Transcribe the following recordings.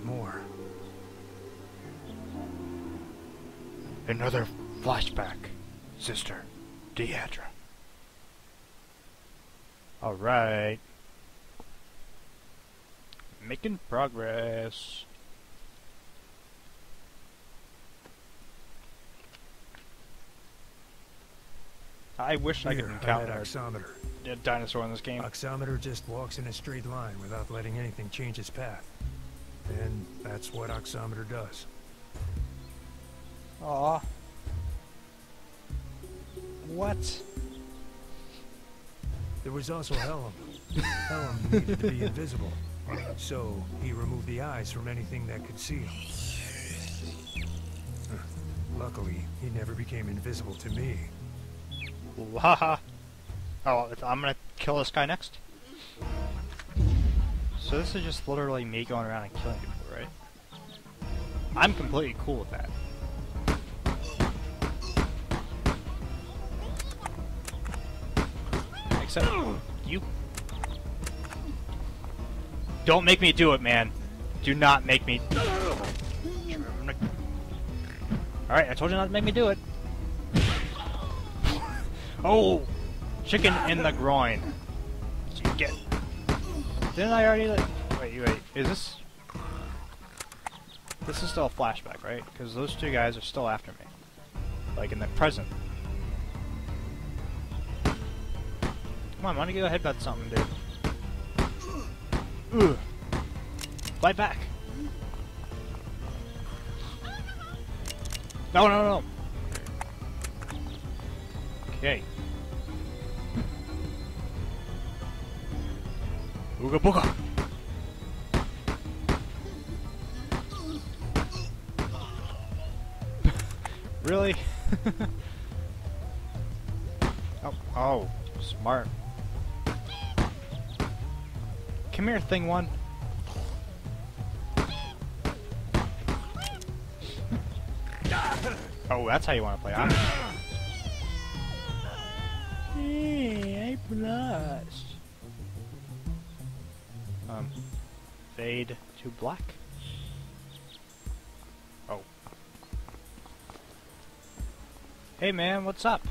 there's more. Another flashback, Sister Deadra. Alright. Making progress. I wish I could Here, I encounter had Oximeter. a dinosaur in this game. Oximeter just walks in a straight line without letting anything change its path. And that's what Oximeter does. Aw. What? There was also Helm. Helm needed to be invisible. So, he removed the eyes from anything that could see him. Luckily, he never became invisible to me. Haha. Oh, I'm gonna kill this guy next. So this is just literally me going around and killing people, right? I'm completely cool with that. Except you. Don't make me do it, man. Do not make me. Alright, I told you not to make me do it. Oh! Chicken in the groin. Get. Didn't I already? Let... Wait, wait. Is this? This is still a flashback, right? Because those two guys are still after me, like in the present. Come on, I want to go headbutt something, dude. Ugh. Fight back. No, no, no. Okay. Ooga booga! really? oh, oh, smart. Come here, thing one. Oh, that's how you want to play, huh? Hey, I blushed. Um, fade to black. Oh. Hey man, what's up?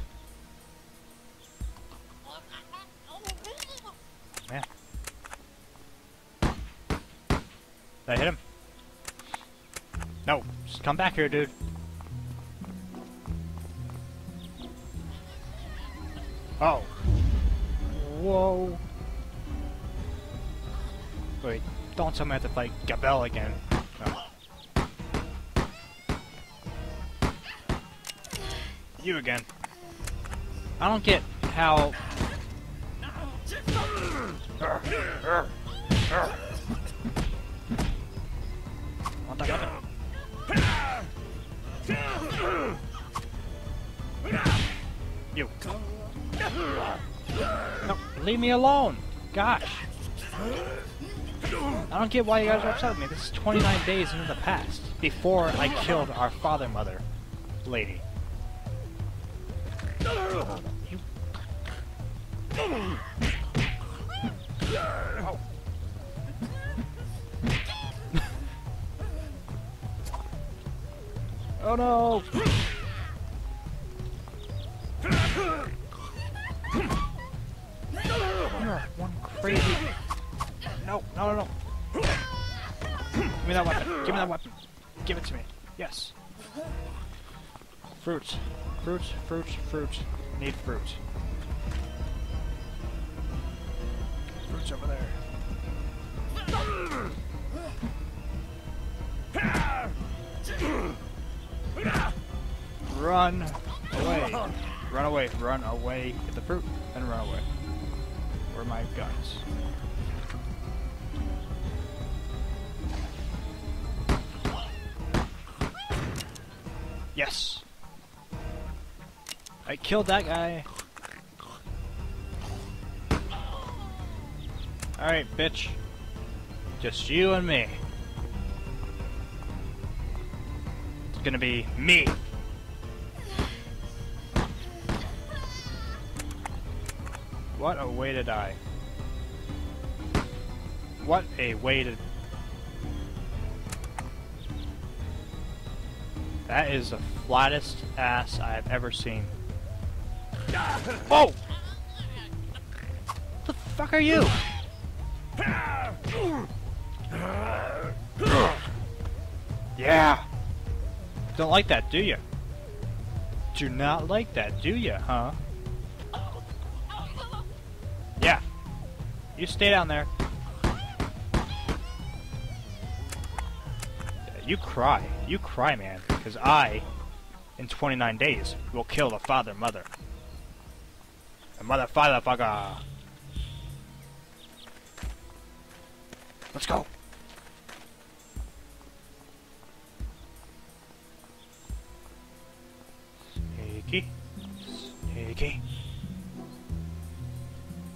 Man. Did I hit him? No, just come back here, dude. Oh. Whoa. Wait, don't tell me I have to fight Gabel again. No. You again. I don't get how... Want that weapon? You. No, leave me alone! Gosh! I don't get why you guys are upset with me. This is 29 days into the past, before I killed our father-mother lady. You... Oh. oh no! You're one crazy. No, no, no, no. Give me that weapon. Give me that weapon. Give it to me. Yes. Fruit. Fruit, fruit, fruit. Need fruit. Fruit's over there. Run away. Run away. Run away. Get the fruit and run away. My guns? Yes. I killed that guy. Alright, bitch. Just you and me. It's gonna be me. What a way to die. What a way to... That is the flattest ass I've ever seen. Whoa! The fuck are you? Yeah. Don't like that, do you? Do not like that, do you, huh? You stay down there. You cry. You cry, man. Because I, in 29 days, will kill the father mother. The mother father fucker. Let's go. Sneaky. Sneaky.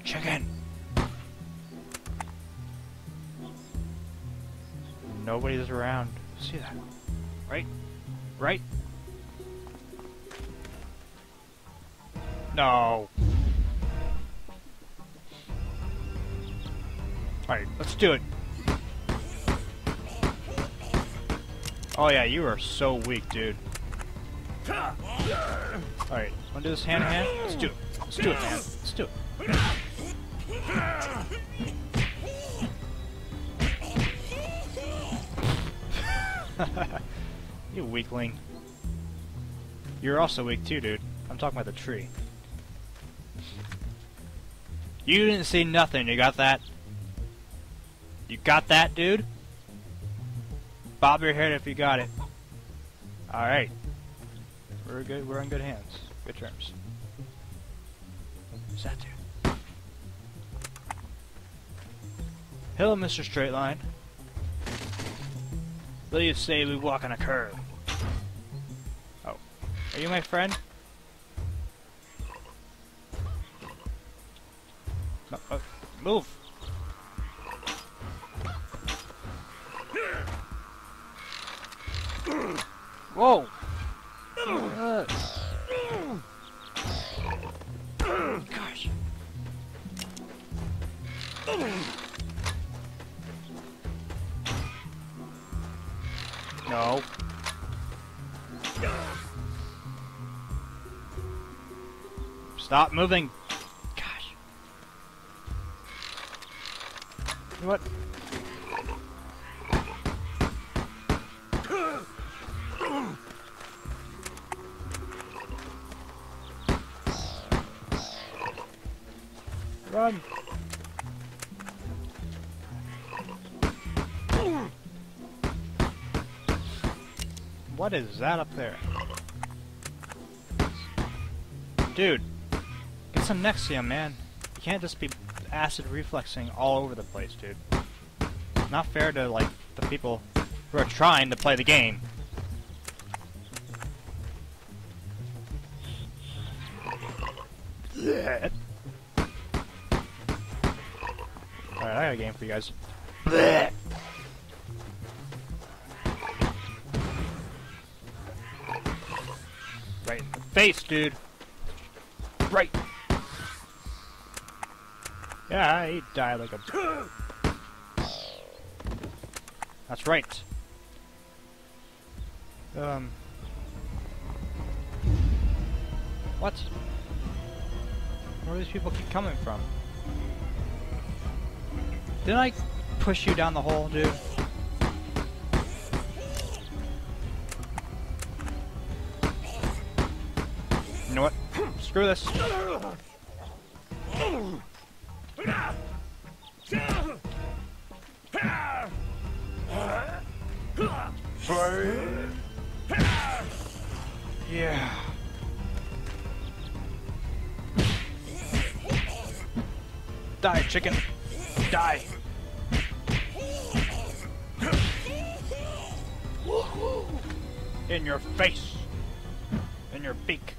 Chicken. Nobody's around. See that? Right? Right? No. Alright, let's do it. Oh yeah, you are so weak, dude. Alright, wanna do this hand to hand? Let's do it. Let's do it, man. Let's do it. you weakling. You're also weak too, dude. I'm talking about the tree. You didn't see nothing, you got that? You got that, dude? Bob your head if you got it. Alright. We're good we're in good hands. Good terms. Who's that dude? Hello, Mr. Straightline. Please say we walk on a curb. Oh. Are you my friend? No, uh, move! Whoa! No. Stop moving. Gosh. What? Run. What is that up there? Dude, get some Nexium, man. You can't just be acid reflexing all over the place, dude. It's Not fair to, like, the people who are trying to play the game. Alright, I got a game for you guys. Face, dude. Right. Yeah, he died like a. That's right. Um. What? Where do these people keep coming from? Didn't I push you down the hole, dude? Screw this. Yeah. Die, chicken. Die. In your face. In your beak.